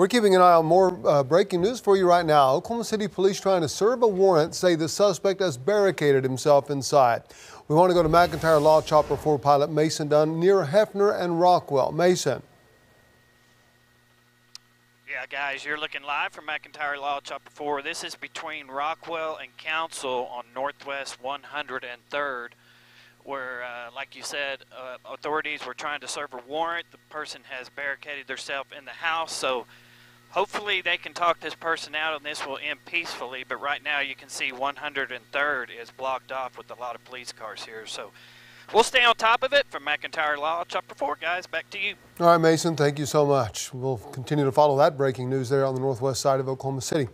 We're keeping an eye on more uh, breaking news for you right now. Oklahoma City police trying to serve a warrant say the suspect has barricaded himself inside. We want to go to McIntyre Law Chopper 4 pilot Mason Dunn near Hefner and Rockwell. Mason. Yeah, guys, you're looking live from McIntyre Law Chopper 4. This is between Rockwell and Council on Northwest 103rd where, uh, like you said, uh, authorities were trying to serve a warrant. The person has barricaded themselves in the house, so hopefully they can talk this person out and this will end peacefully. But right now, you can see 103rd is blocked off with a lot of police cars here. So we'll stay on top of it from McIntyre Law, Chopper 4, guys. Back to you. All right, Mason, thank you so much. We'll continue to follow that breaking news there on the northwest side of Oklahoma City.